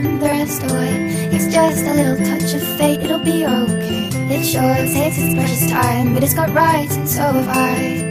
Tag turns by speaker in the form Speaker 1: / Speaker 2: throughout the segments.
Speaker 1: dream the rest away. It's just a little touch of fate, it'll be okay. It sure takes its precious time, but it's got rights, and so have I.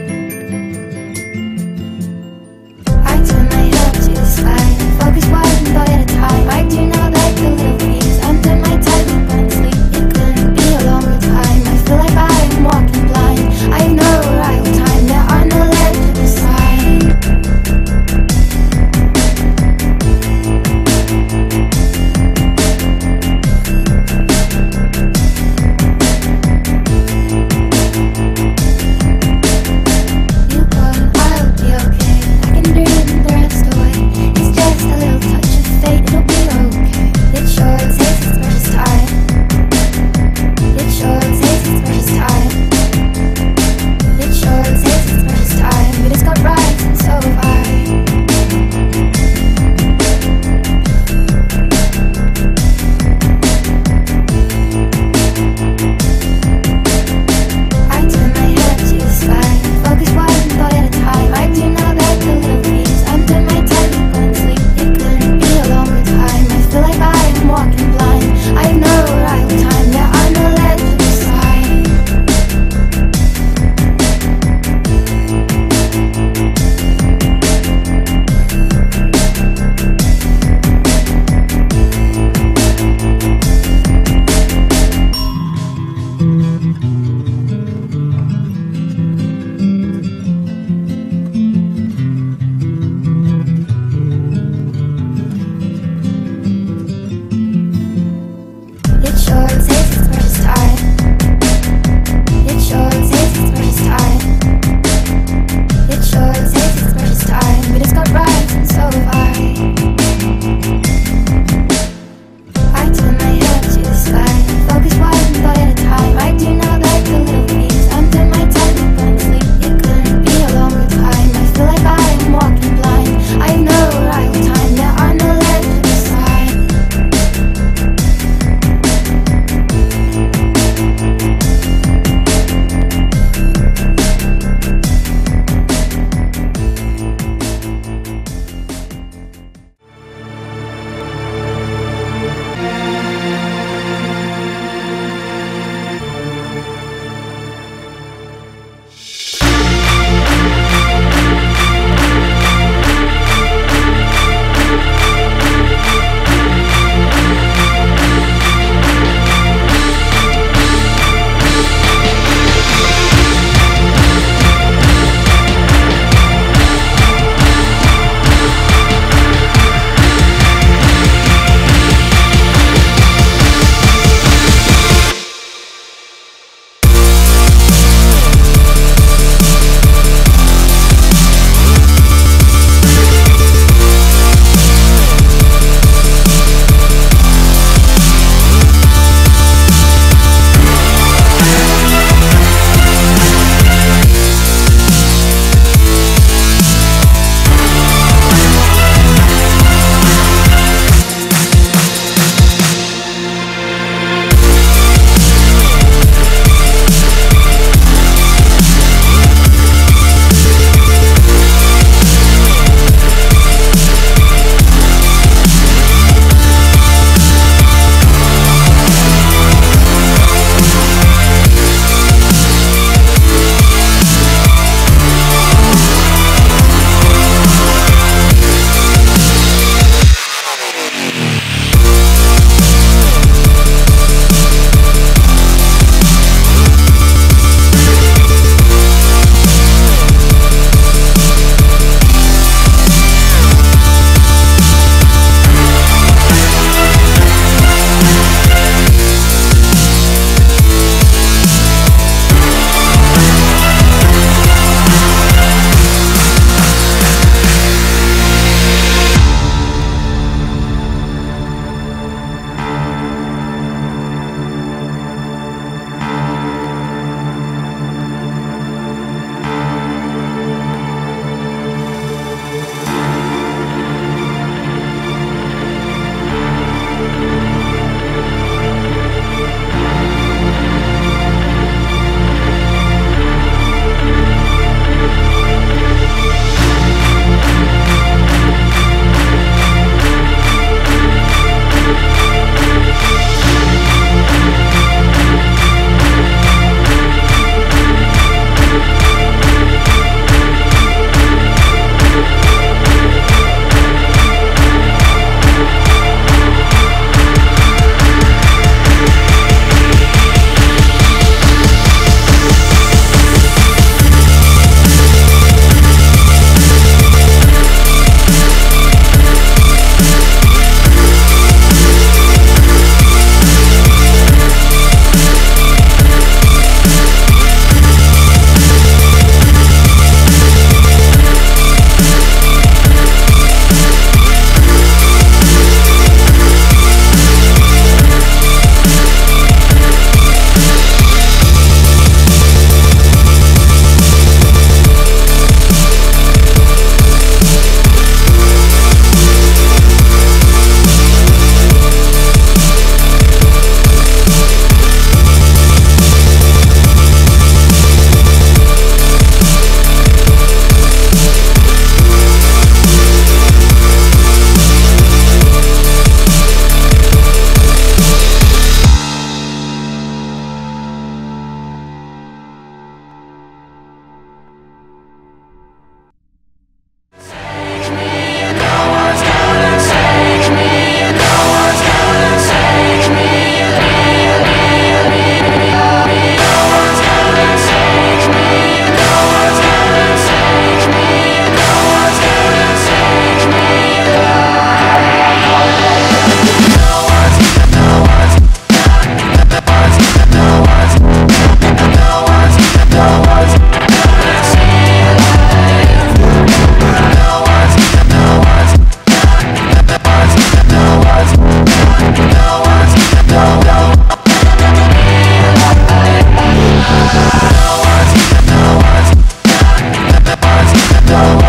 Speaker 1: No